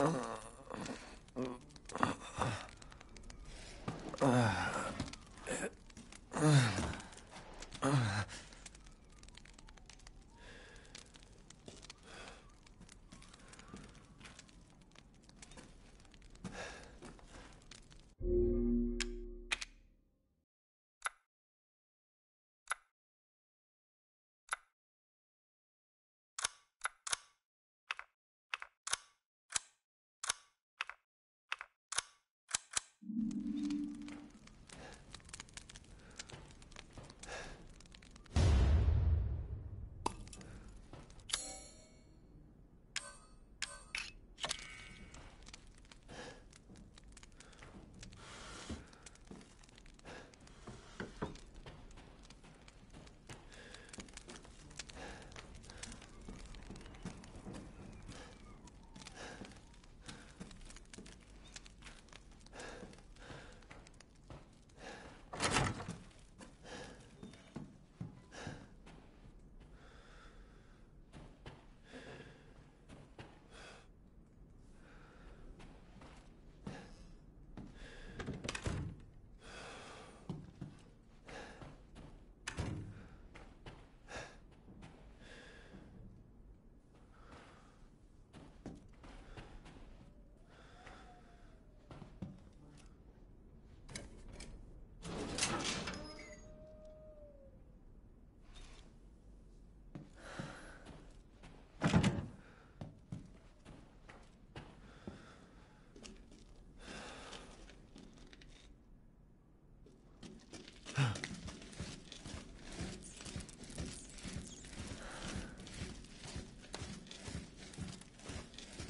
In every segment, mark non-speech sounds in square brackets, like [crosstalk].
Uh-huh.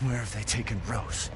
Where have they taken Rose?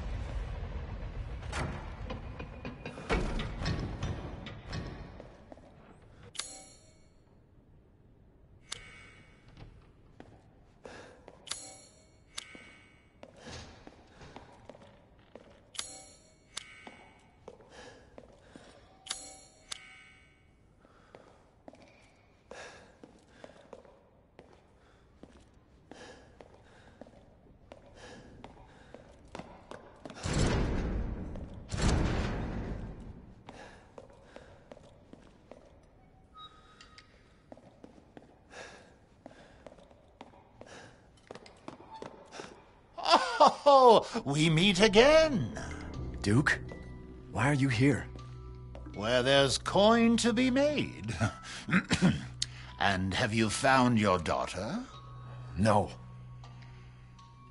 Oh, we meet again. Duke? Why are you here? Where there's coin to be made. [clears throat] and have you found your daughter? No.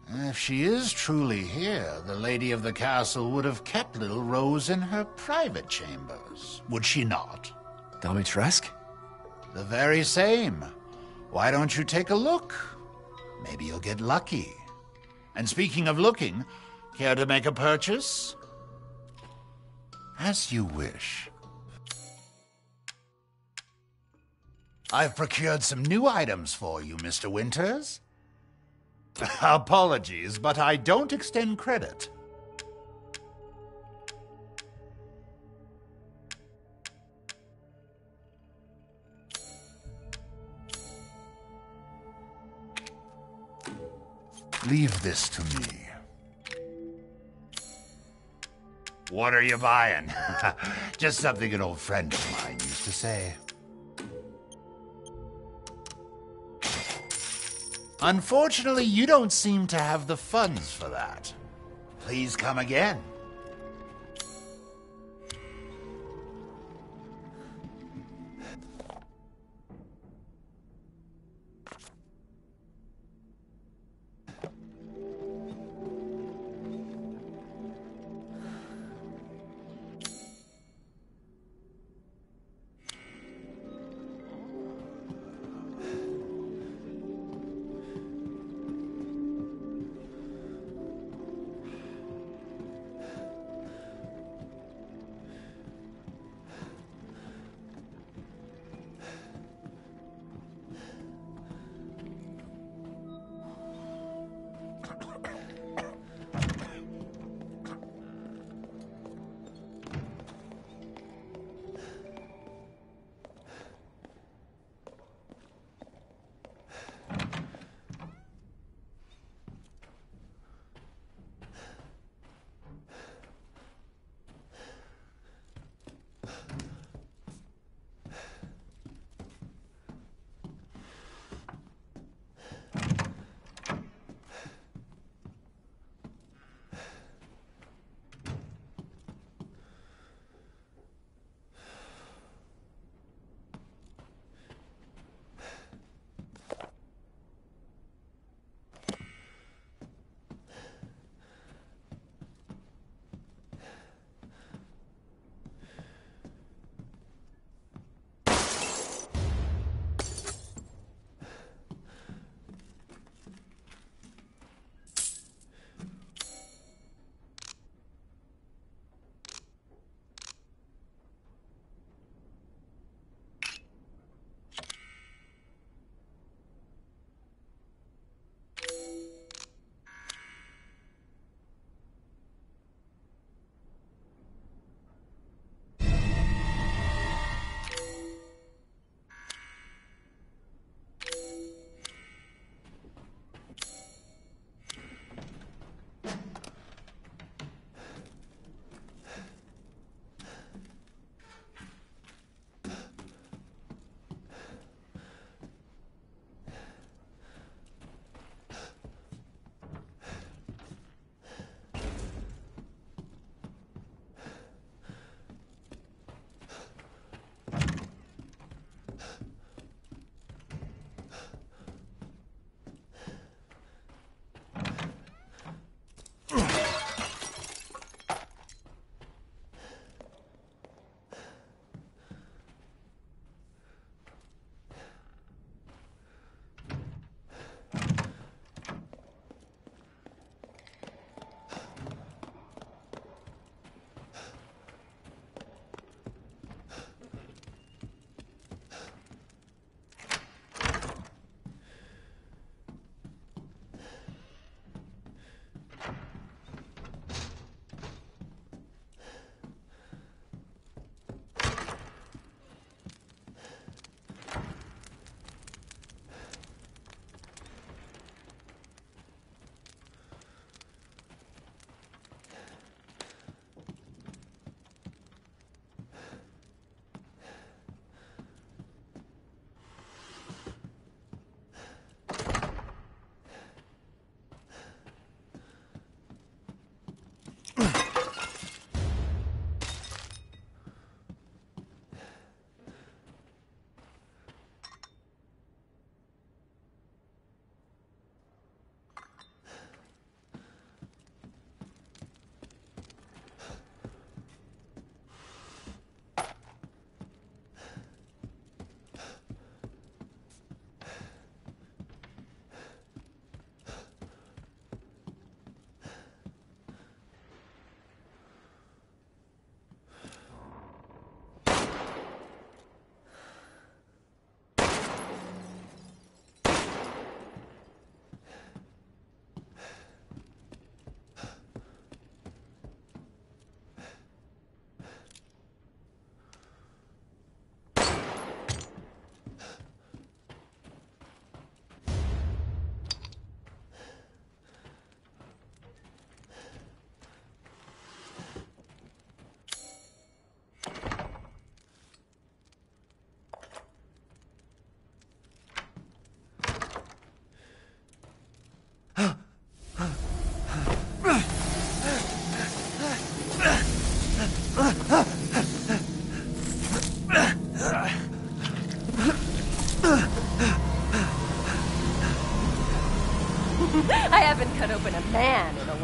If she is truly here, the lady of the castle would have kept little Rose in her private chambers, would she not? Dimitrescu? The very same. Why don't you take a look? Maybe you'll get lucky. And speaking of looking, care to make a purchase? As you wish. I've procured some new items for you, Mr. Winters. [laughs] Apologies, but I don't extend credit. Leave this to me. What are you buying? [laughs] Just something an old friend of mine used to say. Unfortunately, you don't seem to have the funds for that. Please come again.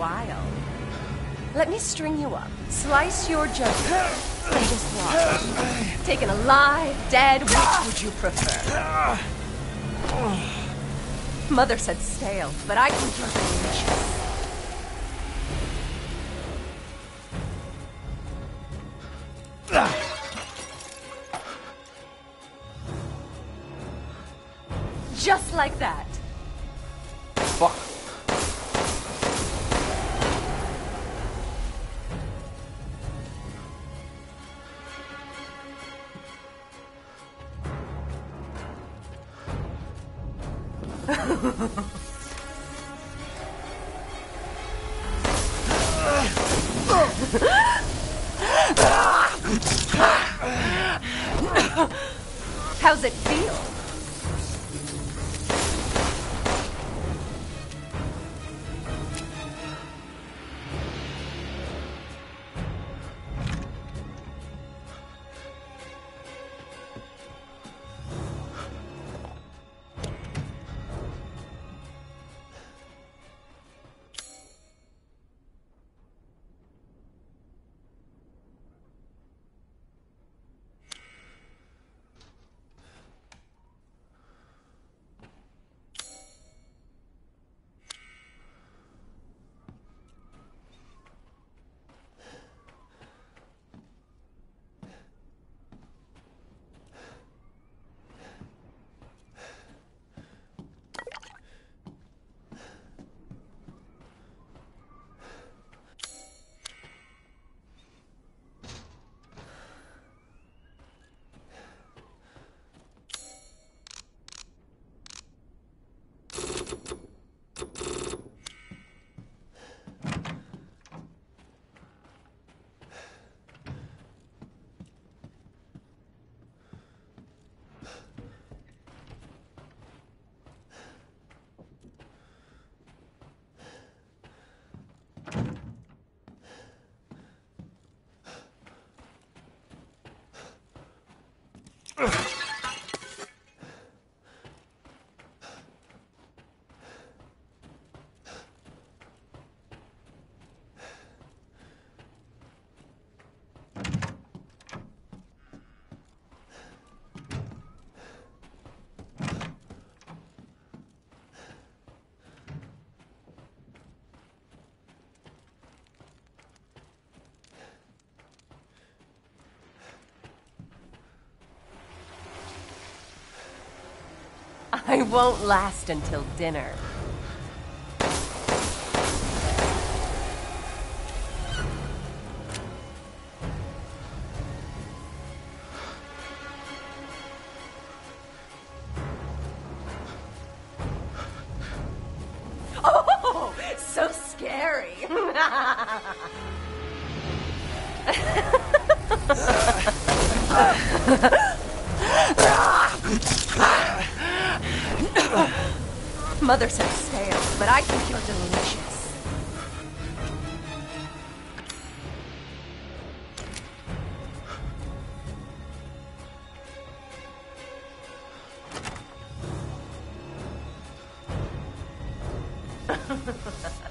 While. Let me string you up, slice your junk, and just watch. Taken alive, dead, which would you prefer? Mother said stale, but I can delicious. Just How's it feel? Ugh. I won't last until dinner. ハハハハ。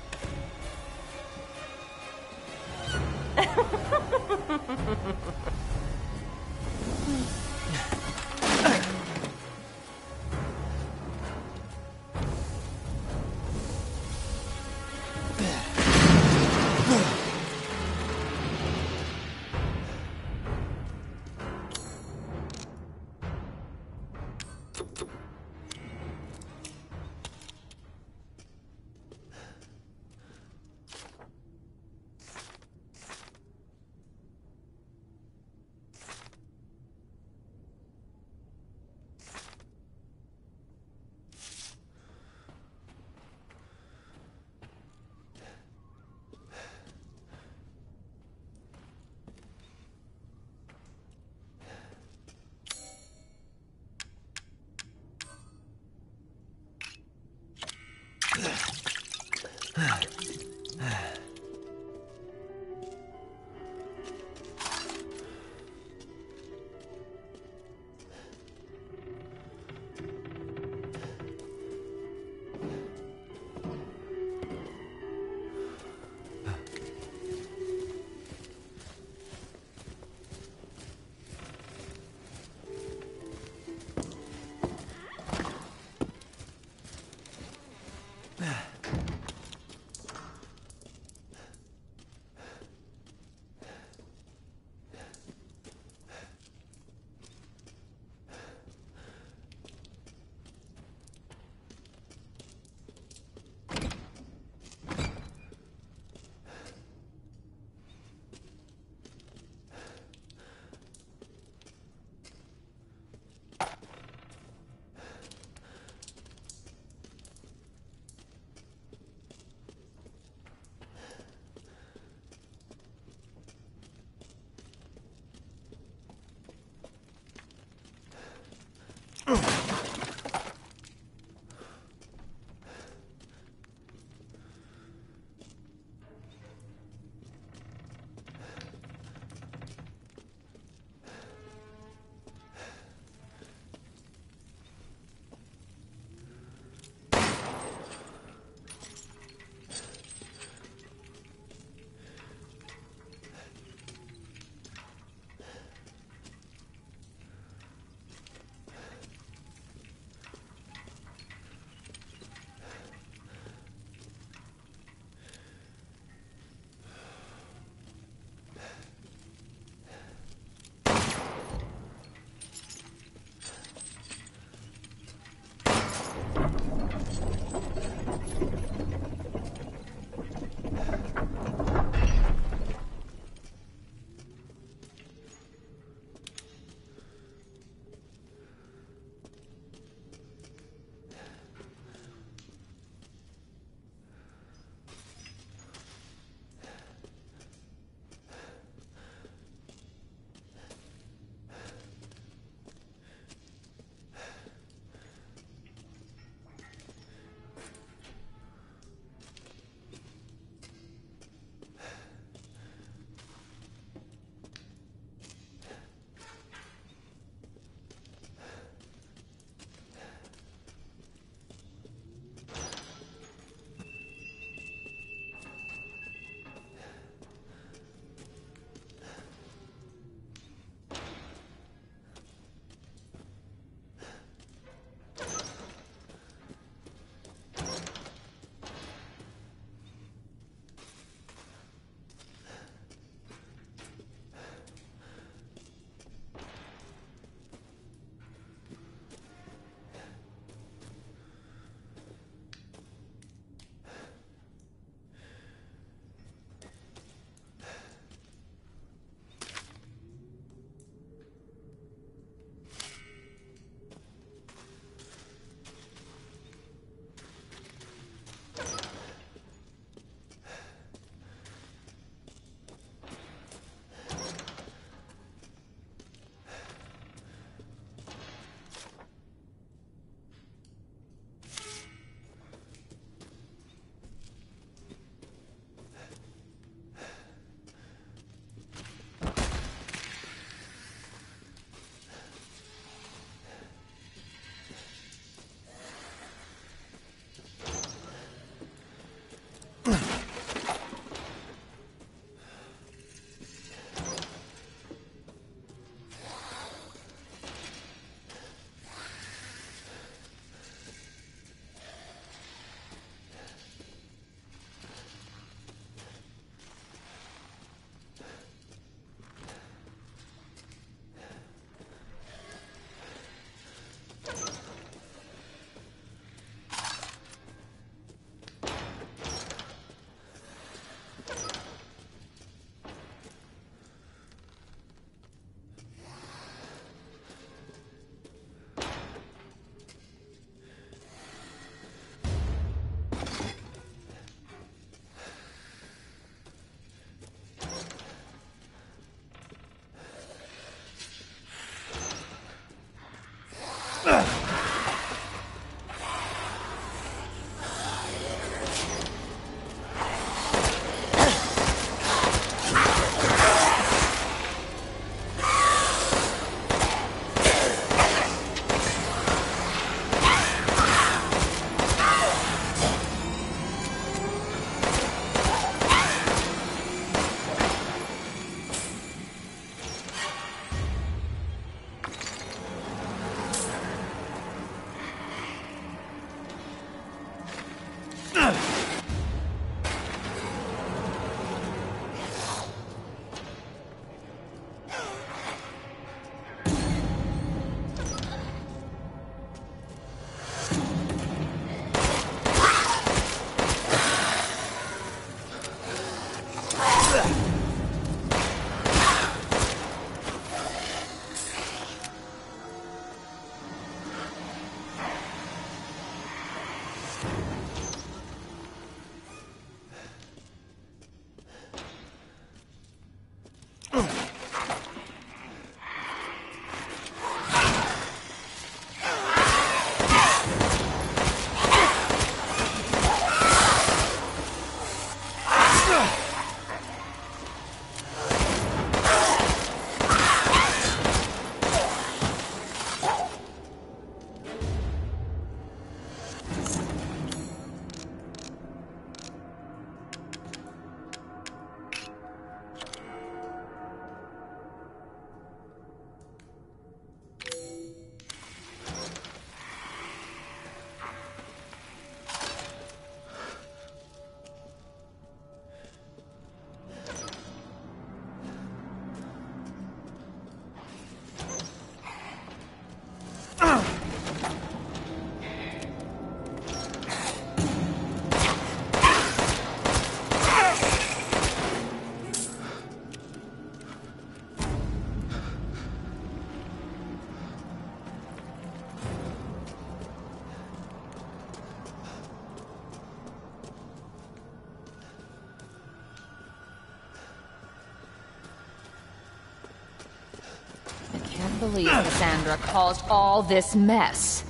Believe Cassandra caused all this mess.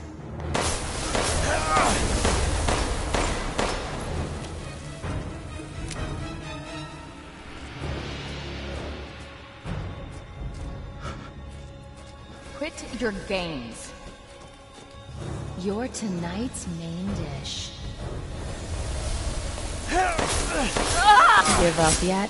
Quit your games. You're tonight's main dish. Give up yet?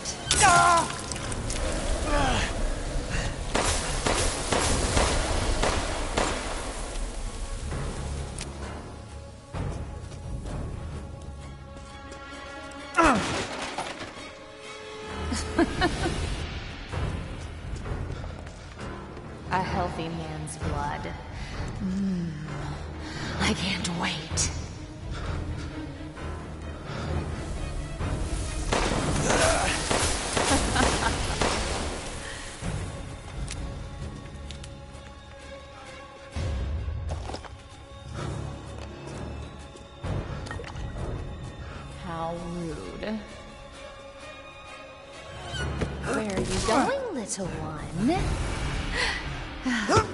As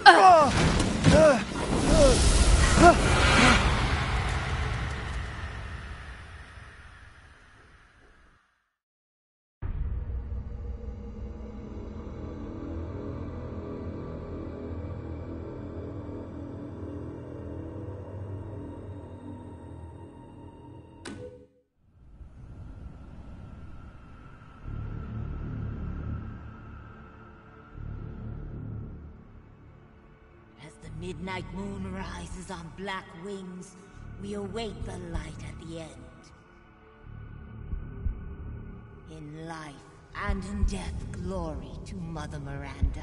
midnight moon rises on black wings, we await the light at the end. In life and in death, glory to Mother Miranda.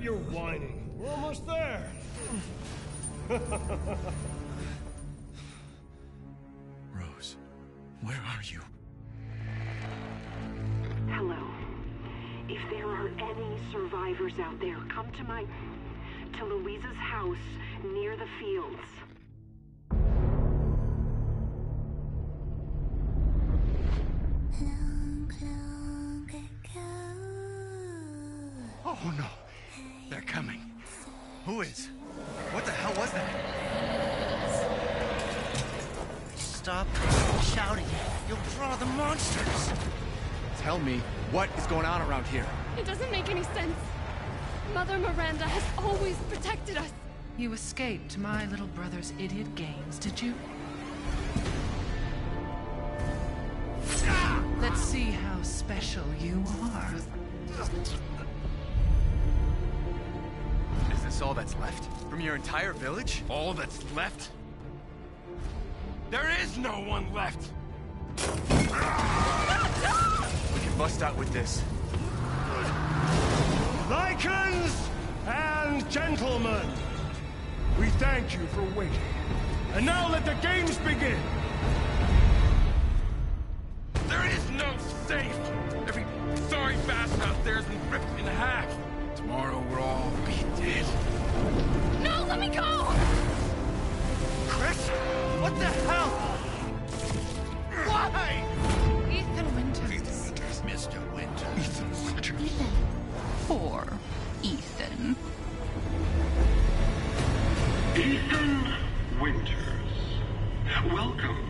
You're whining, we're almost there. [laughs] where are you? Hello. If there are any survivors out there, come to my. to Luiza's house near the fields. Oh no, they're coming. Who is? You'll draw the monsters. Tell me, what is going on around here? It doesn't make any sense. Mother Miranda has always protected us. You escaped my little brother's idiot games, did you? Let's see how special you are. Is this all that's left? From your entire village? All that's left? There is no one left! We can bust out with this. Lycans and gentlemen, we thank you for waiting. And now let the games begin! There is no safe! Every sorry bastard out there has been ripped in half! Tomorrow we'll all be dead. No, let me go! Chris? What the hell? Ethan Winters. Poor Ethan. Ethan Winters. Welcome